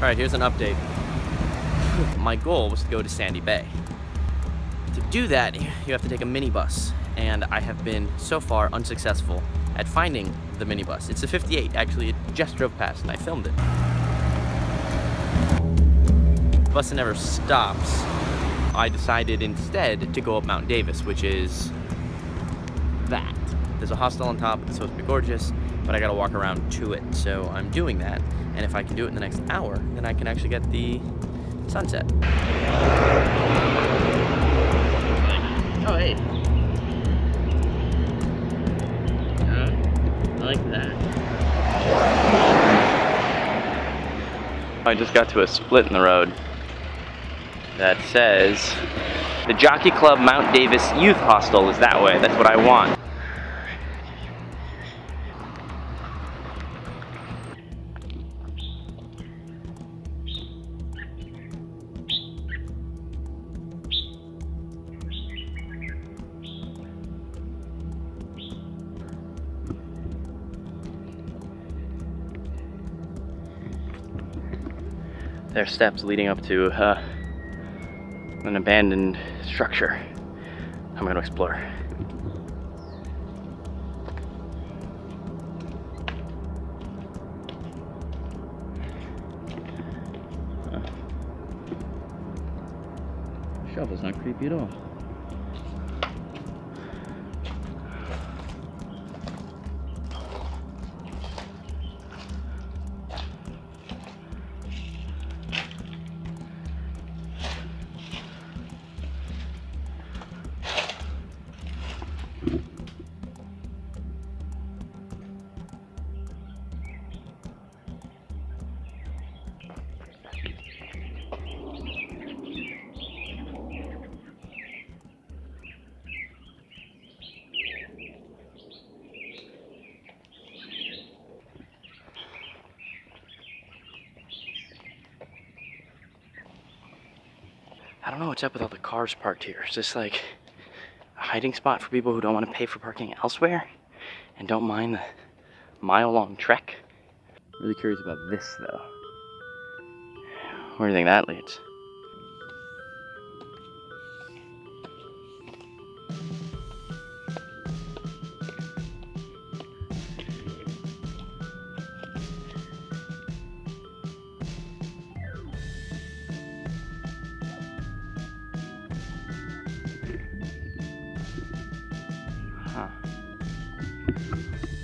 All right, here's an update. My goal was to go to Sandy Bay. To do that, you have to take a minibus, and I have been so far unsuccessful at finding the minibus. It's a 58, actually, it just drove past and I filmed it. The bus never stops. I decided instead to go up Mount Davis, which is that. There's a hostel on top, it's supposed to be gorgeous, but I gotta walk around to it, so I'm doing that. And if I can do it in the next hour, then I can actually get the sunset. Oh, hey. Uh, I like that. I just got to a split in the road that says the Jockey Club Mount Davis Youth Hostel is that way. That's what I want. There are steps leading up to uh, an abandoned structure. I'm going to explore. Shovel's not creepy at all. I don't know what's up with all the cars parked here. Is this like a hiding spot for people who don't want to pay for parking elsewhere and don't mind the mile long trek? Really curious about this though. Where do you think that leads?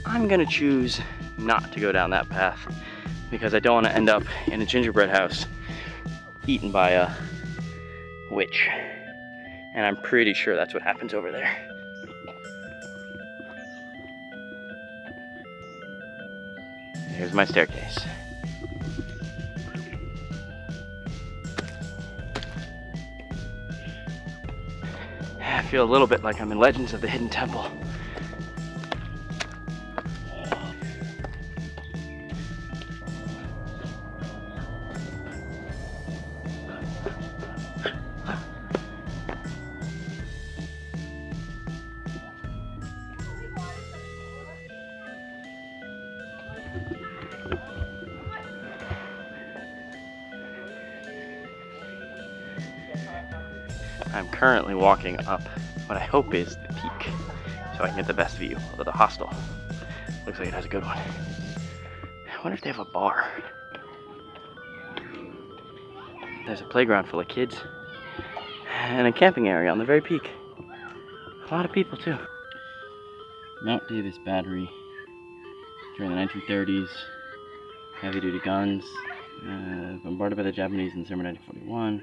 I'm gonna choose not to go down that path because I don't want to end up in a gingerbread house eaten by a witch. And I'm pretty sure that's what happens over there. Here's my staircase. I feel a little bit like I'm in Legends of the Hidden Temple. I'm currently walking up what I hope is the peak so I can get the best view of the hostel. Looks like it has a good one. I wonder if they have a bar. There's a playground full of kids and a camping area on the very peak. A lot of people too. Mount Davis Battery during the 1930s. Heavy duty guns. Uh, bombarded by the Japanese in December 1941.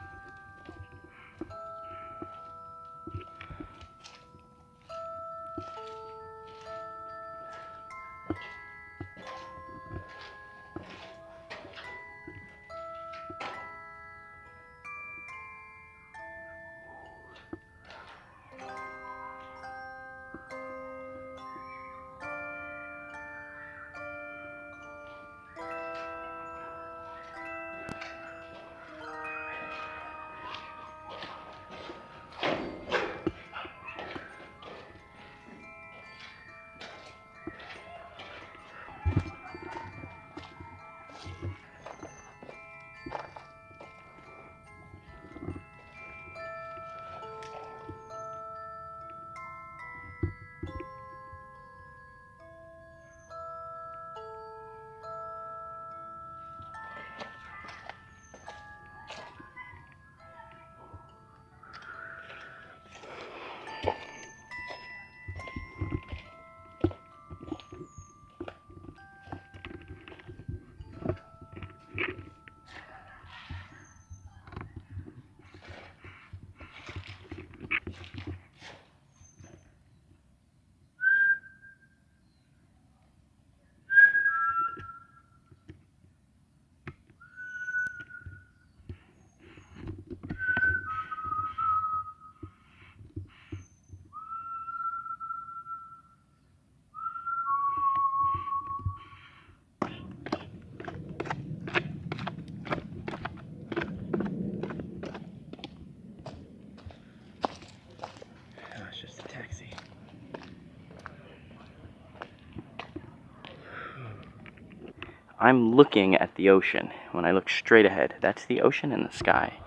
I'm looking at the ocean when I look straight ahead. That's the ocean in the sky.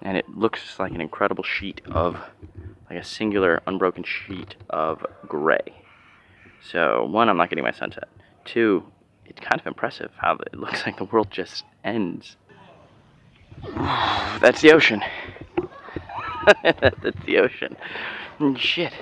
And it looks like an incredible sheet of, like a singular, unbroken sheet of gray. So, one, I'm not getting my sunset. Two, it's kind of impressive how it looks like the world just ends. That's the ocean. That's the ocean. Shit.